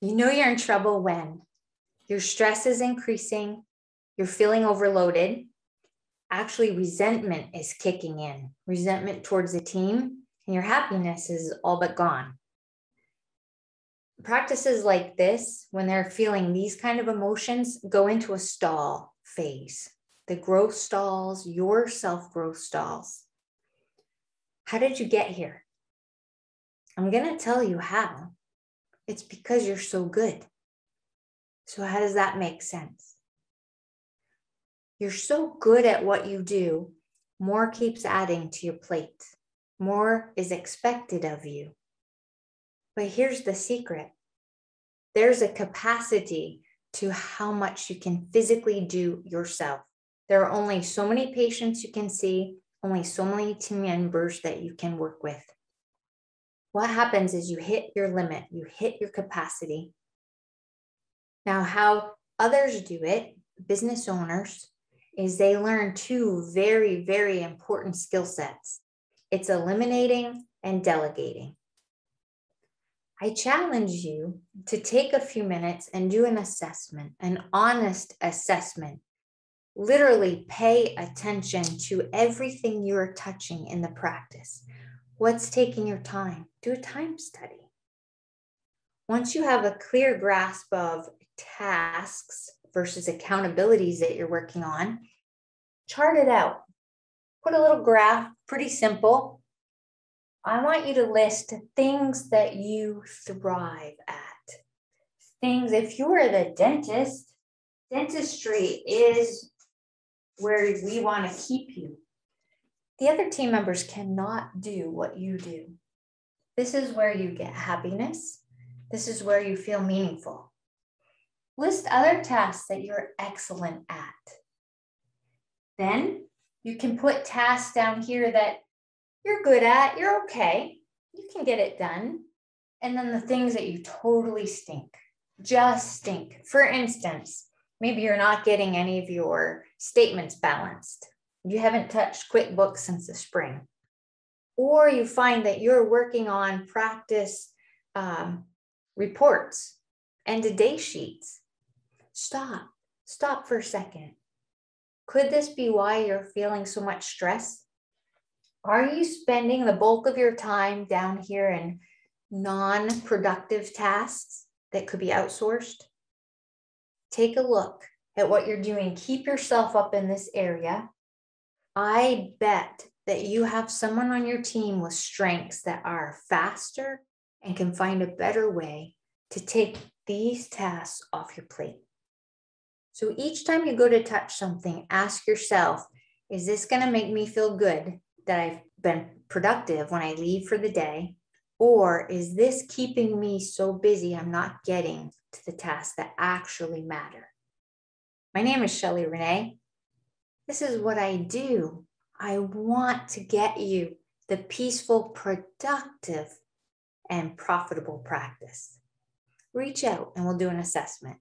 You know you're in trouble when your stress is increasing, you're feeling overloaded. Actually, resentment is kicking in, resentment towards the team, and your happiness is all but gone. Practices like this, when they're feeling these kind of emotions, go into a stall phase. The growth stalls, your self growth stalls. How did you get here? I'm going to tell you how. It's because you're so good. So, how does that make sense? You're so good at what you do, more keeps adding to your plate, more is expected of you. But here's the secret there's a capacity to how much you can physically do yourself. There are only so many patients you can see, only so many team members that you can work with. What happens is you hit your limit, you hit your capacity. Now, how others do it, business owners, is they learn two very, very important skill sets it's eliminating and delegating. I challenge you to take a few minutes and do an assessment, an honest assessment. Literally pay attention to everything you're touching in the practice. What's taking your time? Do a time study. Once you have a clear grasp of tasks versus accountabilities that you're working on, chart it out. Put a little graph, pretty simple. I want you to list things that you thrive at. Things, if you are the dentist, dentistry is where we want to keep you. The other team members cannot do what you do. This is where you get happiness. This is where you feel meaningful. List other tasks that you're excellent at. Then you can put tasks down here that you're good at, you're okay, you can get it done. And then the things that you totally stink, just stink. For instance, maybe you're not getting any of your statements balanced. You haven't touched QuickBooks since the spring. Or you find that you're working on practice um, reports and day sheets. Stop, stop for a second. Could this be why you're feeling so much stress? Are you spending the bulk of your time down here in non productive tasks that could be outsourced? Take a look at what you're doing. Keep yourself up in this area. I bet that you have someone on your team with strengths that are faster and can find a better way to take these tasks off your plate. So each time you go to touch something, ask yourself, is this going to make me feel good that I've been productive when I leave for the day? Or is this keeping me so busy I'm not getting to the tasks that actually matter? My name is Shelley Renee. This is what I do. I want to get you the peaceful, productive, and profitable practice. Reach out and we'll do an assessment.